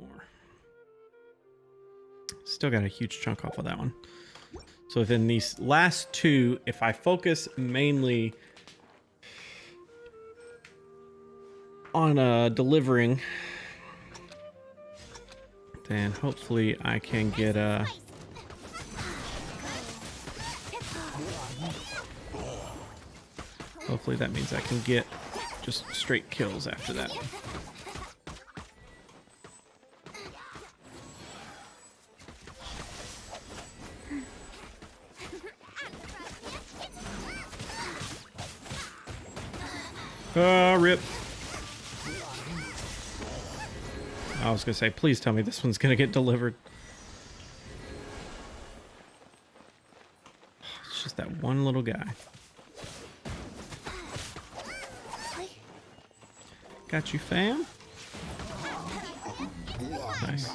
more. Still got a huge chunk off of that one. So within these last two, if I focus mainly on uh, delivering, then hopefully I can get a. Uh, hopefully that means I can get just straight kills after that. Uh, rip. I was gonna say, please tell me this one's gonna get delivered. It's just that one little guy. Got you, fam. Nice.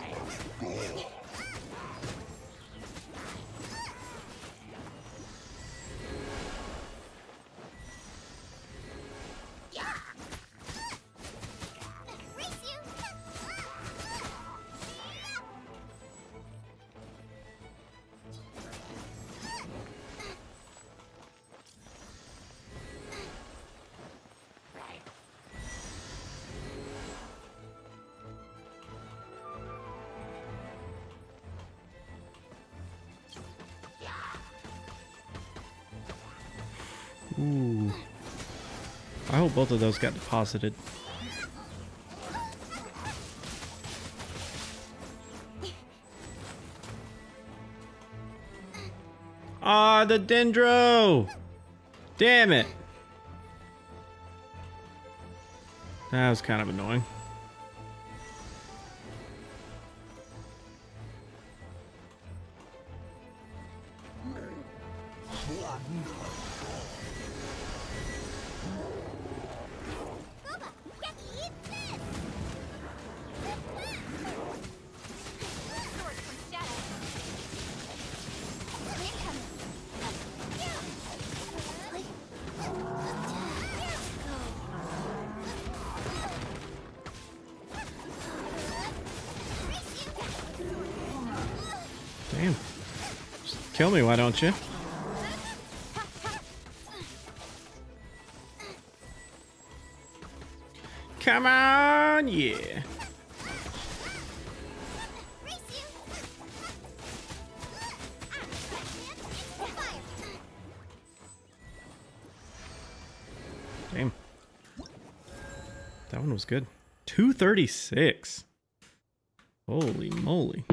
Ooh. I hope both of those got deposited. Ah, the Dendro! Damn it! That was kind of annoying. Kill me, why don't you? Come on, yeah. Damn. That one was good. 236. Holy moly.